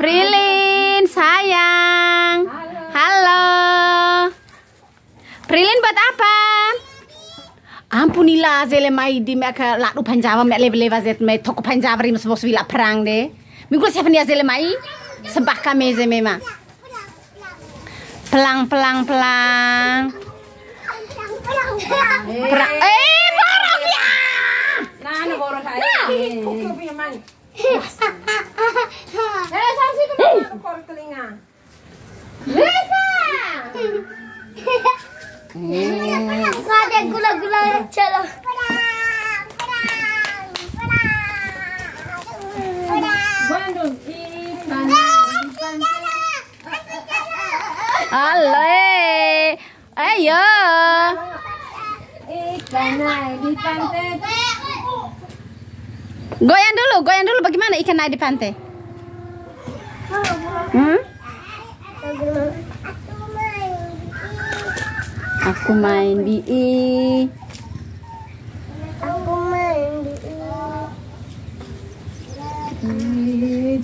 Prilin, sayang. Halo. Prilin buat apa? Ampunilah zele mai di mek ladu panjawa mek leve leva zet me toko panjawa rim sebos vila perang de. Minggu siapa dia zele mai? Sebah kami ze mema. Pelang pelang pelang. Perang. Eh, borok ya. Nah, borong tayo? Kukyo Eh, saan sih kamu korek telinga? Ada gula-gula calo. Bandung, ikan. Halo. eh. Ayo. Ikan di pantai. Goyang dulu, goyang dulu bagaimana ikan naik di pantai? Hmm? Aku main di i. Aku main di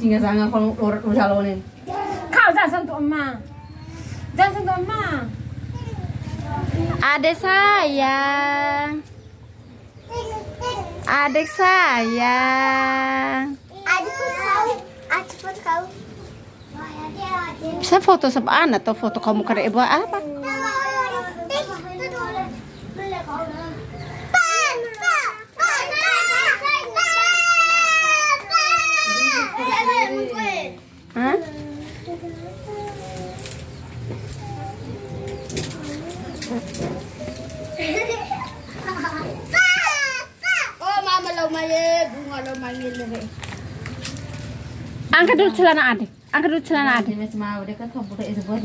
Jingga sangat kalau lu jalonin. Kau jangan sentuh emak. Jangan sentuh emak. Adik sayang. Adik sayang. Adik pun kau. Adik pun kau. Bisa foto sepan atau foto kamu kena ibu apa? Hah? Oh, mama lo Angkat dulu celana adik. Angkat dulu celana adik. Jenis mau dia kan kamu sebuah.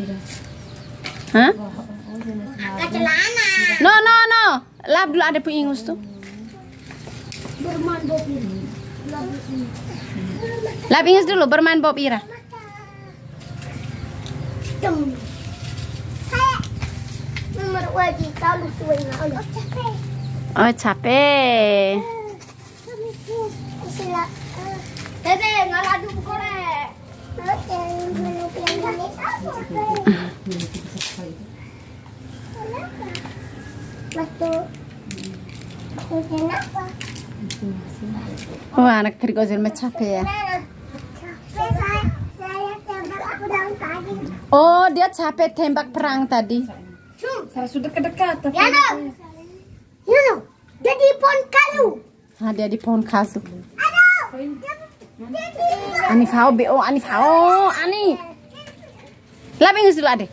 Hah? Oh, jenis mau. Celana. No no no. Lap dulu ada pun ingus tuh. Berman bobi. Lap ingus dulu bermain Bob Ira. Oh, Oh capek. Sila. Dede, ngaladu korek. Oke, menupi yang ini apa? Kenapa? Wah anak capek ya. Tadi. Oh dia capek tembak perang tadi. Saya sudah kedekat tapi. Ya no. Ya no. Jadi pon kayu. Dia di pohon kasu. Ani fao bo ani fao ani. Lap ingus dulu adik.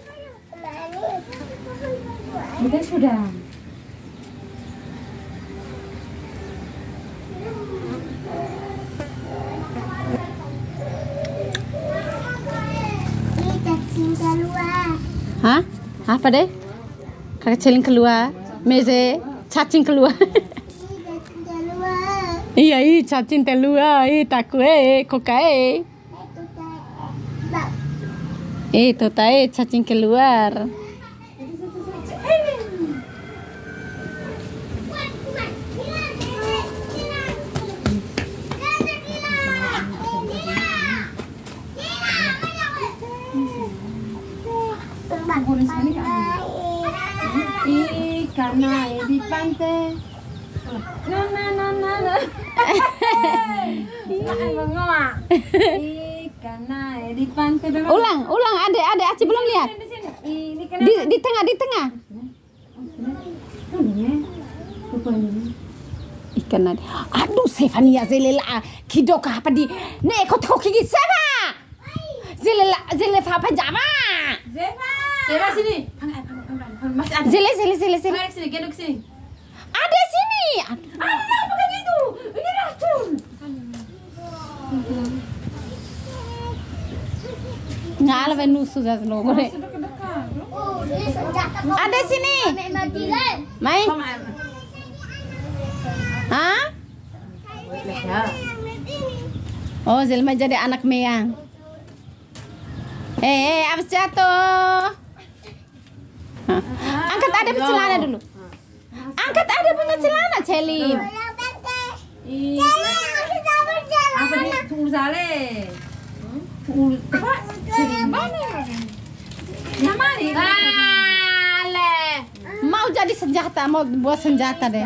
Bukan sudah. Kita cinta luar. Hah? Apa deh? Kakak celing keluar. Meze cacing keluar. Luar. iya iya cacing keluar. Iya takut eh kokai. Itu tak. Bak. Eh totai cacing keluar. Ikan naik di pantai. Na na na Ulang, ulang adik adik Aci belum lihat. Di Di tengah di tengah. Ikan ada. Aduh, Stefania zelela kidok apa di? Ne, tahu kiki siapa? Zelela zele apa jama? Zeva. Zeva sini. Ada. Zele zele zele zele. Sini, gendong sini. Ada sini jangan bukan itu. Ini racun. Ne. Sudah. Oh, kau. Ada sini. Mek mati? Mai. Sama em. Hah? Oh, Zelma jadi anak meyang. Eh, eh, abis jatuh. Hah. Angkat ada celana dulu. Angkat ada punya celana, Celim. Apa di tuul nih. Ale. Mau jadi senjata, mau buat senjata deh.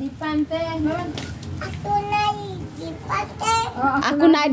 Di pantai. Aku naik di pantai. Aku naik di